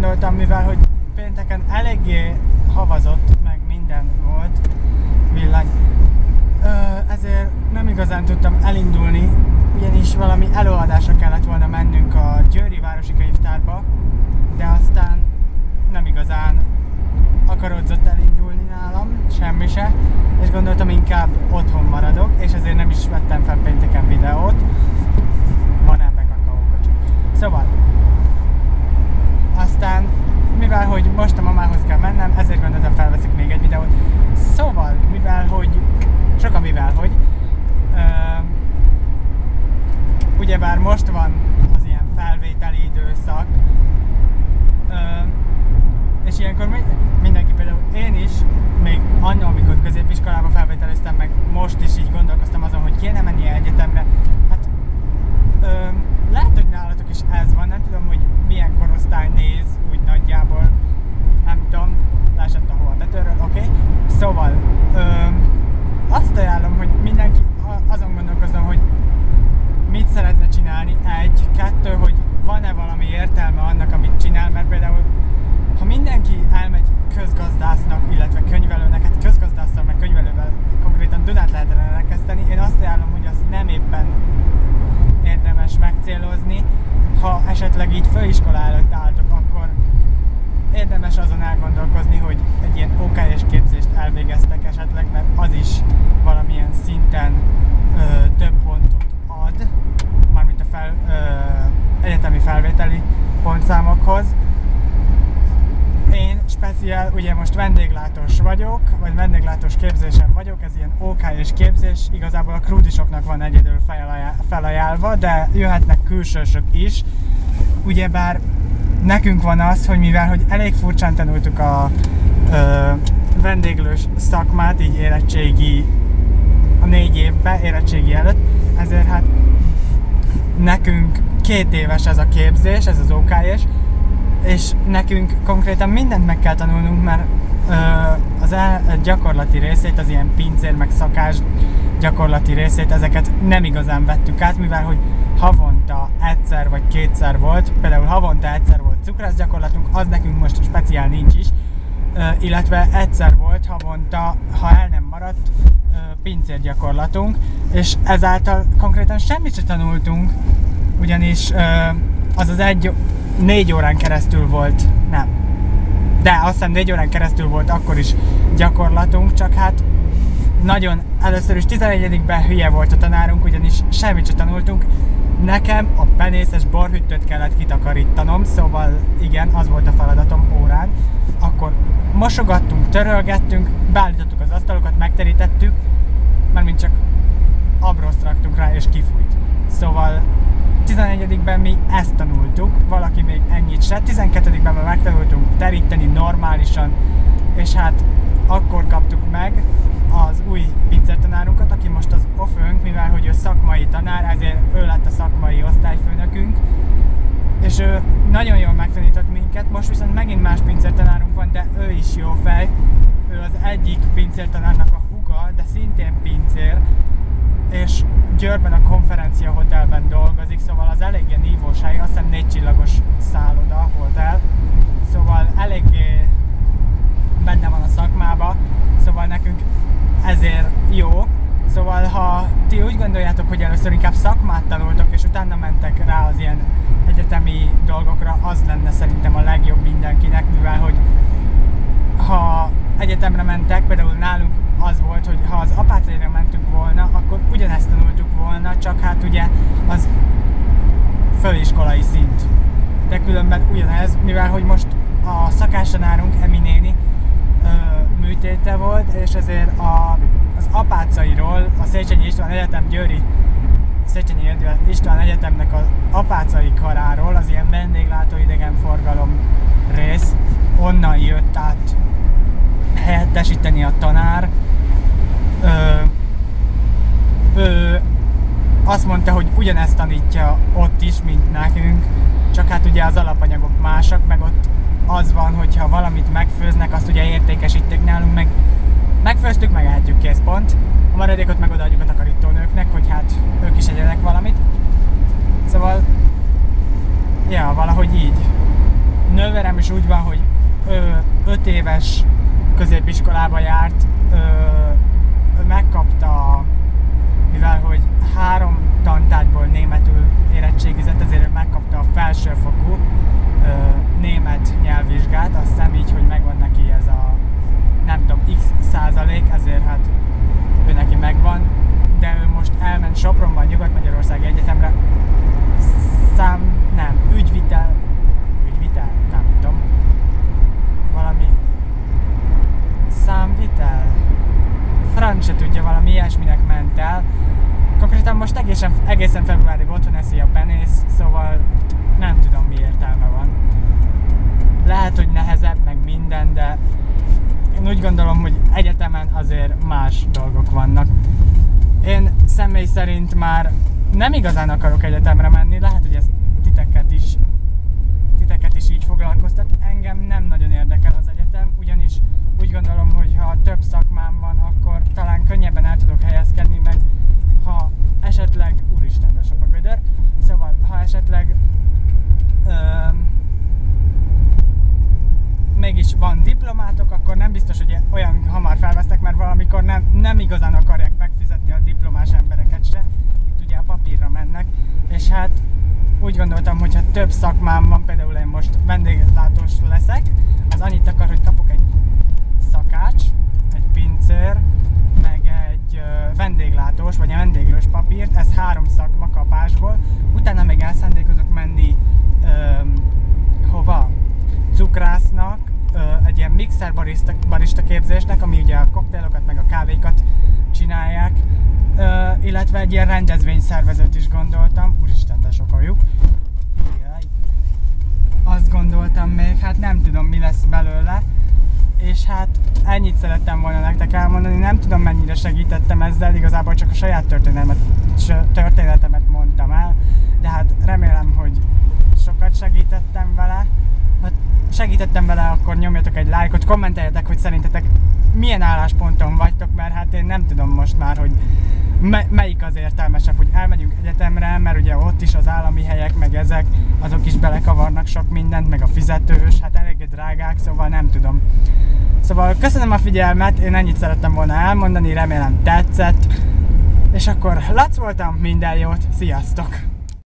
gondoltam, mivel hogy pénteken eléggé havazott, meg minden volt, villany, ezért nem igazán tudtam elindulni, ugyanis valami előadásra kellett volna mennünk a Győri Városi Könyvtárba, de aztán nem igazán akarodzott elindulni nálam, semmi se, és gondoltam inkább otthon maradok, és ezért nem is vettem fel pénteken videót. Van ebbe kakaókocsi. Szóval, aztán, mivel hogy most a mamához kell mennem, ezért gondoltam felveszik még egy videót. Szóval, mivel hogy, sok a mivel hogy, ö, ugyebár most van az ilyen felvételi időszak, és ilyenkor mi, mindenki például én is, még annól, amikor középiskolába felvételeztem, meg most is így gondolkoztam azon, hogy kéne menni egyetemre. Hát ö, lehet, hogy nálatok is ez van, nem tudom, hogy milyen korosztály néz úgy nagyjából, nem tudom, leesett a hol a tetőről, oké. Okay. Szóval ö, azt ajánlom, hogy mindenki azon gondolkozzon, hogy mit szeretne csinálni, egy, kettő, hogy van-e valami értelme annak, amit csinál, mert például ha mindenki elmegy közgazdásznak, illetve könyvelőnek, hát közgazdásszal, meg könyvelővel konkrétan Dunát lehet elkezdeni, én azt ajánlom, hogy azt nem éppen érdemes megcélozni. Ha esetleg így főiskola előtt álltok, akkor érdemes azon elgondolkozni, hogy egy ilyen OKS képzést elvégeztek esetleg, mert az is valamilyen szinten ö, több pontot ad, mármint a fel, ö, egyetemi felvételi pontszámokhoz speciál, ugye most vendéglátós vagyok, vagy vendéglátós képzésen vagyok, ez ilyen OK és képzés, igazából a krúdisoknak van egyedül felajánlva, de jöhetnek külsősök is. Ugyebár nekünk van az, hogy mivel hogy elég furcsán tanultuk a ö, vendéglős szakmát, így érettségi a négy évben, érettségi előtt, ezért hát nekünk két éves ez a képzés, ez az OK-es, és nekünk konkrétan mindent meg kell tanulnunk, mert ö, az el, gyakorlati részét, az ilyen pincér meg szakás gyakorlati részét, ezeket nem igazán vettük át, mivel hogy havonta egyszer vagy kétszer volt, például havonta egyszer volt cukrász gyakorlatunk, az nekünk most speciál nincs is, ö, illetve egyszer volt havonta, ha el nem maradt, ö, pincér gyakorlatunk, és ezáltal konkrétan semmit sem tanultunk, ugyanis ö, az az egy négy órán keresztül volt, nem. De azt hiszem négy órán keresztül volt akkor is gyakorlatunk, csak hát nagyon először is 11-ben hülye volt a tanárunk, ugyanis semmit sem tanultunk. Nekem a penészes borhüttöt kellett kitakarítanom, szóval igen, az volt a feladatom órán. Akkor mosogattunk, törölgettünk, beállítottuk az asztalokat, megterítettük, mert mint csak abroszt raktunk rá és kifújt. Szóval 11-ben mi ezt tanultuk, valaki ennyit se. 12-ben már megtanultunk teríteni normálisan, és hát akkor kaptuk meg az új pincértanárunkat, aki most az ofőnk, mivel hogy ő szakmai tanár, ezért ő lett a szakmai osztályfőnökünk, és ő nagyon jól megtanított minket, most viszont megint más pincértanárunk van, de ő is jó fej, ő az egyik pincértanárnak a huga, de szintén pincér, és Győrben a konferencia hotelben dolgozik, szóval az eléggé nívós hely, azt hiszem négy csillagos szálloda hotel, szóval eléggé benne van a szakmába, szóval nekünk ezért jó. Szóval ha ti úgy gondoljátok, hogy először inkább szakmát tanultok, és utána mentek rá az ilyen egyetemi dolgokra, az lenne szerintem a legjobb mindenkinek, mivel hogy ha egyetemre mentek, például nálunk az volt, hogy ha az apácaira mentünk volna, akkor ugyanezt tanultuk volna, csak hát ugye az főiskolai szint. Különben ugyanez, mivel hogy most a szakástanárunk Emi néni ö, műtéte volt, és ezért a, az apácairól, a Széchenyi István Egyetem Győri Széchenyi István Egyetemnek az apácai karáról, az ilyen vendéglátó idegenforgalom rész, onnan jött át helyettesíteni a tanár. Ö, ő azt mondta, hogy ugyanezt tanítja ott is, mint nekünk, ugye az alapanyagok másak, meg ott az van, hogyha valamit megfőznek, azt ugye értékesítik nálunk, meg megfőztük, megehetjük kész pont. A maradékot meg odaadjuk a takarítónőknek, hogy hát ők is egyenek valamit. Szóval, ja, valahogy így. nőverem is úgy van, hogy 5 éves középiskolába járt, ö, megkapta, mivel hogy három tantárgyból németül érettségizett, ezért ő megkapta a nyelvvizsgát, azt hiszem így, hogy megvan neki ez a nem tudom, x százalék, ezért hát ő neki megvan, de ő most elment Sopronban, Nyugat-Magyarország Egyetemre, szám, nem, ügyvitel, ügyvitel, nem tudom, valami számvitel, franc se tudja, valami ilyesminek ment el. Konkrétan most egészen, egészen februárig otthon eszi a penész, szóval nem tudom mi értelme van. Lehet, hogy nehezebb, meg minden, de úgy gondolom, hogy egyetemen azért más dolgok vannak. Én személy szerint már nem igazán akarok egyetemre menni, lehet, hogy ez titeket is, titeket is így foglalkoztat. Engem nem nagyon érdekel az egyetem, ugyanis úgy gondolom, hogy ha több szakmám van, akkor talán könnyebben el tudok helyezkedni, meg ha esetleg, úristen, de sok a gödör, szóval ha esetleg öm, mégis van diplomátok, akkor nem biztos, hogy olyan hamar felvesznek, mert valamikor nem, nem igazán akarják megfizetni a diplomás embereket se. Itt ugye a papírra mennek, és hát úgy gondoltam, hogy ha több szakmám van, például én most vendéglátós leszek, az annyit akar, hogy kapok egy szakács, egy pincér, meg egy vendéglátós, vagy egy vendéglős papírt, ez három szakma kapásból. Utána még elszándékozok menni öm, hova? Cukrásznak, ö, mixer barista, barista képzésnek, ami ugye a koktélokat meg a kávékat csinálják, ö, illetve egy ilyen rendezvényszervezőt is gondoltam, úristen, de sokaljuk. Jaj. Azt gondoltam még, hát nem tudom mi lesz belőle, és hát ennyit szerettem volna nektek elmondani, nem tudom mennyire segítettem ezzel, igazából csak a saját történetemet, történetemet mondtam el, de hát remélem, hogy sokat segítettem vele. Segítettem vele, akkor nyomjatok egy lájkot, kommenteljetek, hogy szerintetek milyen állásponton vagytok, mert hát én nem tudom most már, hogy me- melyik az értelmesebb, hogy elmegyünk egyetemre, mert ugye ott is az állami helyek, meg ezek, azok is belekavarnak sok mindent, meg a fizetős, hát eléggé drágák, szóval nem tudom. Szóval köszönöm a figyelmet, én ennyit szerettem volna elmondani, remélem tetszett. És akkor Lac voltam, minden jót, sziasztok!